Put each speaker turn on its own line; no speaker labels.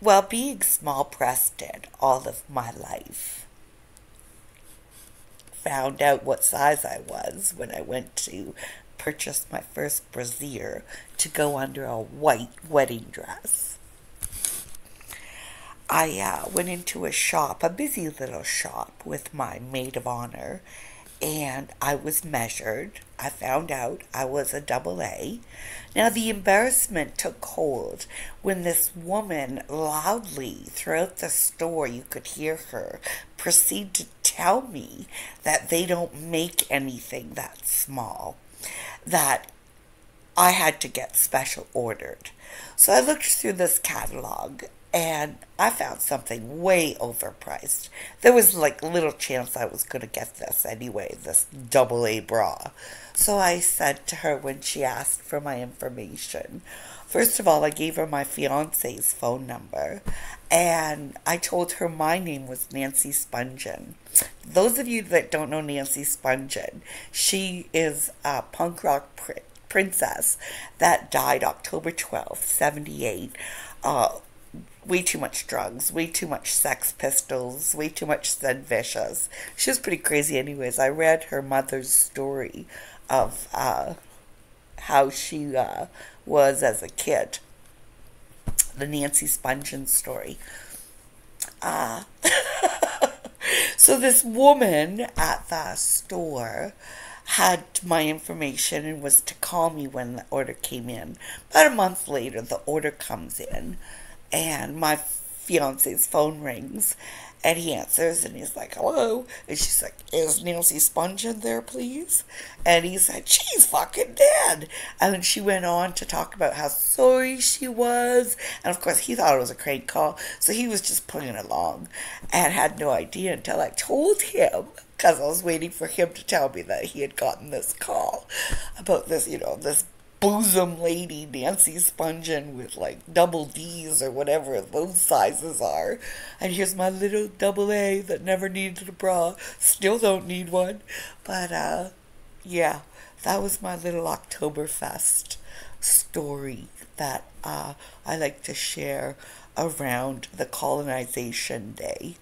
well, being small breasted all of my life, found out what size I was when I went to purchase my first brassiere to go under a white wedding dress. I uh, went into a shop, a busy little shop, with my maid of honor, and I was measured. I found out I was a double A. Now, the embarrassment took hold when this woman loudly throughout the store, you could hear her proceed to tell me that they don't make anything that small, that I had to get special ordered. So I looked through this catalog and I found something way overpriced. There was like little chance I was going to get this anyway, this double A bra. So I said to her when she asked for my information, first of all, I gave her my fiance's phone number and I told her my name was Nancy Spungen. Those of you that don't know Nancy Spungen, she is a punk rock pr- princess that died October 12th, 78. Uh, way too much drugs, way too much Sex Pistols, way too much Sid Vicious. She was pretty crazy, anyways. I read her mother's story of uh, how she uh, was as a kid, the Nancy Spungen story. Uh, so this woman at the store had my information and was to call me when the order came in. About a month later, the order comes in and my fiance's phone rings and he answers and he's like, hello. And she's like, is Nancy Spungen there, please? And he said, she's fucking dead. And then she went on to talk about how sorry she was. And of course, he thought it was a crank call. So he was just playing along and had no idea until I told him because I was waiting for him to tell me that he had gotten this call about this, you know, this bosom lady Nancy Spungen with like double D's or whatever those sizes are. And here's my little double A that never needed a bra. Still don't need one. But uh yeah, that was my little Oktoberfest story that uh, I like to share around the colonization day